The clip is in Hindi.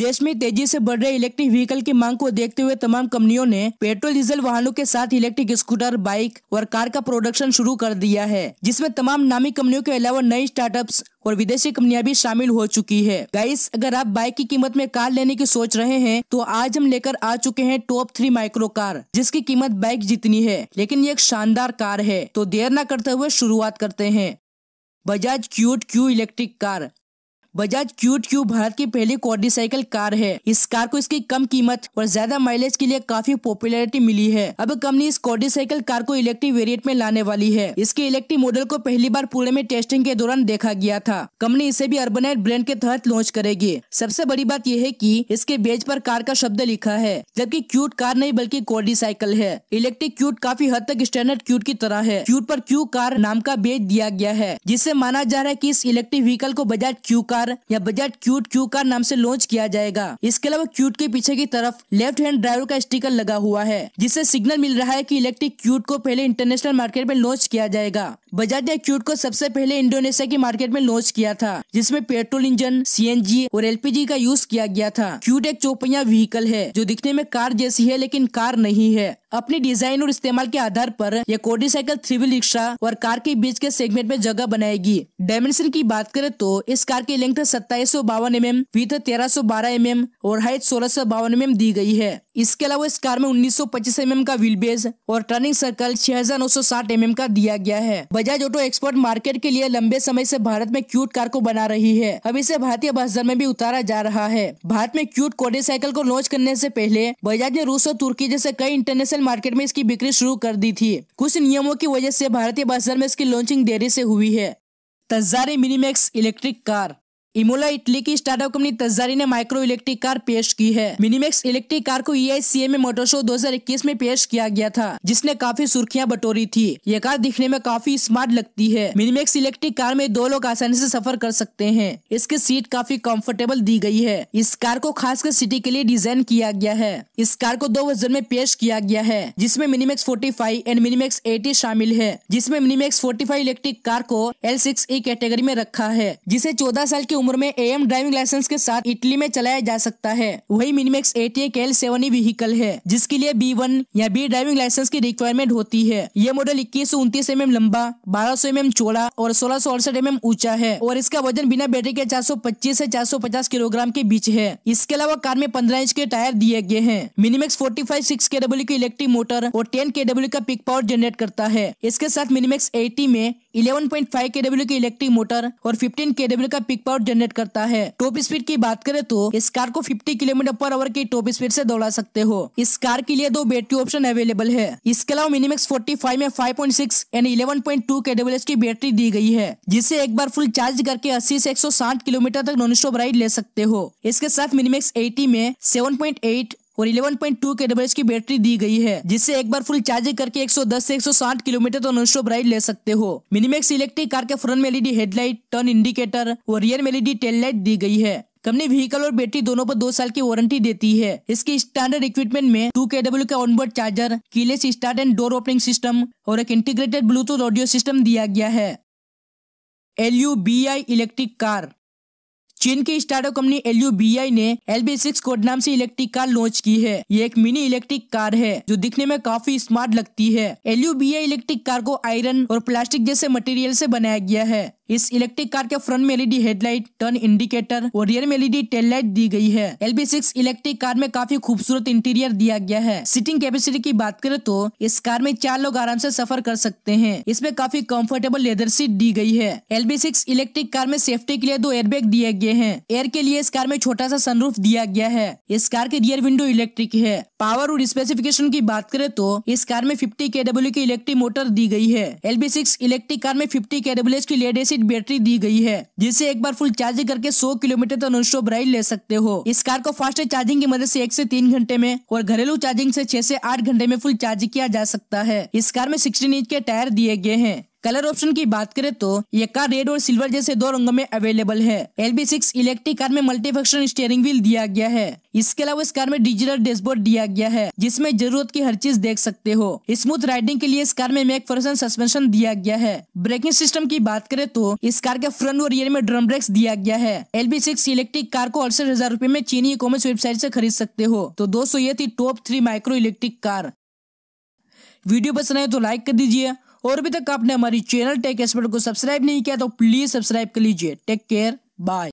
देश में तेज़ी से बढ़ रहे इलेक्ट्रिक व्हीकल की मांग को देखते हुए तमाम कंपनियों ने पेट्रोल डीजल वाहनों के साथ इलेक्ट्रिक स्कूटर बाइक और कार का प्रोडक्शन शुरू कर दिया है, जिसमें तमाम नामी कंपनियों के अलावा नई स्टार्टअप्स और विदेशी कंपनियाँ भी शामिल हो चुकी है। गाइस अगर आप बाइक की कीमत में कार लेने की सोच रहे हैं तो आज हम लेकर आ चुके हैं टॉप थ्री माइक्रो कार जिसकी कीमत बाइक जितनी है, लेकिन ये एक शानदार कार है। तो देर न करते हुए शुरुआत करते हैं। Bajaj Qute Q electric car Bajaj Qute Q Bharat की पहली क्वाड्रीसाइकिल कार है। इस कार को इसकी कम कीमत और ज़्यादा माइलेज के लिए काफ़ी पॉपुलैरिटी मिली है। अब कंपनी इस क्वाड्रीसाइकिल कार को इलेक्ट्रिक वेरिएंट में लाने वाली है। इसके इलेक्ट्रिक मॉडल को पहली बार पुणे में टेस्टिंग के दौरान देखा गया था। कंपनी इसे भी अर्बनाइट ब्रांड के तहत लॉन्च करेगी। सबसे बड़ी बात यह है की इसके बेच पर कार का शब्द लिखा है, जबकि क्यूट कार नहीं बल्कि क्वाड्रीसाइकिल है। इलेक्ट्रिक क्यूट काफ़ी हद तक स्टैंडर्ड क्यूट की तरह है। क्यूट पर क्यू कार नाम का बेच दिया गया है जिससे माना जा रहा है की इस इलेक्ट्रिक व्हीकल को बजाज क्यू कार कार या बजाज क्यूट क्यू कार नाम से लॉन्च किया जाएगा। इसके अलावा क्यूट के पीछे की तरफ़ लेफ़्ट हैंड ड्राइवर का स्टिकर लगा हुआ है, जिससे सिग्नल मिल रहा है कि इलेक्ट्रिक क्यूट को पहले इंटरनेशनल मार्केट में लॉन्च किया जाएगा। बजाज ने क्यूट को सबसे पहले इंडोनेशिया की मार्केट में लॉन्च किया था, जिसमें पेट्रोल इंजन, सीएनजी और एलपीजी का यूज़ किया गया था। क्यूट एक चौपहिया व्हीकल है, जो दिखने में कार जैसी है लेकिन कार नहीं है। अपनी डिज़ाइन और इस्तेमाल के आधार पर यह quadricycle three wheel rickshaw और कार के बीच के सेगमेंट में जगह बनाएगी। डायमेंशन की बात करें तो इस कार की लेंथ सत्ताईस सौ बावन एम एम विथ तेरह सौ बारह एम एम और हाइट सोलह सौ बावन एम एम दी गई है। इसके अलावा इस कार में उन्नीस सौ पच्चीस एम एम का व्हील बेस और टर्निंग सर्कल छह हज़ार नौ सौ साठ एम एम का दिया गया है। बजाज ऑटो एक्सपोर्ट मार्केट के लिए लंबे समय से भारत में क्यूट कार को बना रही है। अब इसे भारतीय बाज़ार में भी उतारा जा रहा है। भारत में क्यूट कोडी साइकिल को लॉन्च करने से पहले बजाज ने रूस और तुर्की जैसे कई इंटरनेशनल मार्केट में इसकी बिक्री शुरू कर दी थी। कुछ नियमों की वजह से भारतीय बाज़ार में इसकी लॉन्चिंग देरी से हुई है। Tazzari Minimax electric car Imola Italy की स्टार्टअप कंपनी तजारी ने माइक्रो इलेक्ट्रिक कार पेश की है। मिनीमैक्स इलेक्ट्रिक कार को ई में मोटर शो 2021 में पेश किया गया था, जिसने काफ़ी सुर्खियाँ बटोरी थी। ये कार दिखने में काफ़ी स्मार्ट लगती है। मिनीमैक्स इलेक्ट्रिक कार में दो लोग आसानी से सफ़र कर सकते हैं। इसकी सीट काफ़ी कंफर्टेबल दी गई है। इस कार को खासकर सिटी के लिए डिज़ाइन किया गया है। इस कार को दो वर्जन में पेश किया गया है, जिसमें Minimax forty and Minimax eighty शामिल है, जिसमें मिनीमैक्स फोर्टी इलेक्ट्रिक कार को एल सिक्स कैटेगरी में रखा है, जिसे चौदह साल की उम्र में एम ड्राइविंग लाइसेंस के साथ इटली में चलाया जा सकता है। वही मिनिमेक्स एटी के एल सेवन व्हीकल है, जिसके लिए बी वन या बी ड्राइविंग लाइसेंस की रिक्वायरमेंट होती है। ये मॉडल इक्कीस सौ उनतीस एम एम लंबा, बारह सौ एम एम चौड़ा और सोलह सौ अड़सठ एम एम ऊँचा है और इसका वज़न बिना बैटरी के चार सौ पच्चीस से चार सौ पचास किलोग्राम के बीच है। इसके अलावा कार में पंद्रह इंच के टायर दिए गए हैं। Minimax forty five, six K W की इलेक्ट्रिक मोटर और टेन के डब्ल्यू का पिक पावर जनरेट करता है। इसके साथ मिनिमेक्स एटी में 11.5 केडब्ल्यू की इलेक्ट्रिक मोटर और 15 केडब्ल्यू का पिक पावर जनरेट करता है। टॉप स्पीड की बात करें तो इस कार को 50 किलोमीटर पर आवर की टॉप स्पीड से दौड़ा सकते हो। इस कार के लिए दो बैटरी ऑप्शन अवेलेबल है। इसके अलावा मिनिमक्स 45 में 5.6 एंड 11.2 केडब्ल्यू की बैटरी दी गई है, जिसे एक बार फुल चार्ज करके 80 से 160 किलोमीटर तक नॉन स्टॉप राइड ले सकते हो। इसके साथ मिनिमक्स एटी में सेवन और 11.2 के डबल की बैटरी दी गई है, जिससे एक बार फुल चार्जिंग करके 110 से 160 किलोमीटर तो नॉन राइड ले सकते हो। मिनिमेक्स इलेक्ट्रिक कार के फ्रंट में एलईडी हेडलाइट टर्न इंडिकेटर और रियर में एलईडी टेल लाइट दी गई है। कंपनी व्हीकल और बैटरी दोनों पर दो साल की वारंटी देती है। इसकी स्टैंडर्ड इक्विपमेंट में टू के डब्ल्यू का onboard charger keyless start and door opening system और एक इंटीग्रेटेड ब्लूटूथ ऑडियो सिस्टम दिया गया है। L U B I electric car चीन की स्टार्टअप कंपनी एलयूबीआई ने एल बी सिक्स कोड नाम से इलेक्ट्रिक कार लॉन्च की है। ये एक मिनी इलेक्ट्रिक कार है, जो दिखने में काफ़ी स्मार्ट लगती है। एलयूबीआई इलेक्ट्रिक कार को आयरन और प्लास्टिक जैसे मटेरियल से बनाया गया है। इस इलेक्ट्रिक कार के फ्रंट में एलईडी हेडलाइट टर्न इंडिकेटर और रियर में एलईडी टेल लाइट दी गई है। एलबी सिक्स इलेक्ट्रिक कार में काफ़ी खूबसूरत इंटीरियर दिया गया है। सीटिंग कैपेसिटी की बात करें तो इस कार में चार लोग आराम से सफ़र कर सकते हैं। इसमें काफ़ी कंफर्टेबल लेदर सीट दी गई है। एलबी सिक्स इलेक्ट्रिक कार में सेफ्टी के लिए दो एयरबैग दिए गए हैं। एयर के लिए इस कार में छोटा सा सनरूफ दिया गया है। इस कार के रियर विंडो इलेक्ट्रिक है। पावर और स्पेसिफिकेशन की बात करें तो इस कार में 50 के की इलेक्ट्रिक मोटर दी गई है। एलबी सिक्स इलेक्ट्रिक कार में 50 के की लेड बैटरी दी गई है, जिसे एक बार फुल चार्ज करके 100 किलोमीटर तक नॉन स्टॉप राइड ले सकते हो। इस कार को फास्ट चार्जिंग की मदद से एक से तीन घंटे में और घरेलू चार्जिंग से छह से आठ घंटे में फुल चार्ज किया जा सकता है। इस कार में सिक्सटीन इंच के टायर दिए गए हैं। कलर ऑप्शन की बात करें तो ये कार रेड और सिल्वर जैसे दो रंगों में अवेलेबल है। L B six electric car में मल्टी फ़ंक्शन स्टेयरिंग व्हील दिया गया है। इसके अलावा इस कार में डिजिटल डैशबोर्ड दिया गया है, जिसमें ज़रूरत की हर चीज़ देख सकते हो। स्मूथ राइडिंग के लिए इस कार में मैक फर्सन सस्पेंशन दिया गया है। ब्रेकिंग सिस्टम की बात करें तो इस कार के फ्रंट और रियर में ड्रम ब्रेक्स दिया गया है। L B six electric car को अड़सठ हज़ार रूपए में चीनी कॉमर्स वेबसाइट ऐसी खरीद सकते हो। तो दोस्तों, ये थी top three micro electric car video पसंद आए तो लाइक कर दीजिए। और अभी तक आपने हमारी चैनल टेक एक्सपर्ट को सब्सक्राइब नहीं किया तो प्लीज़ सब्सक्राइब कर लीजिए। Take care bye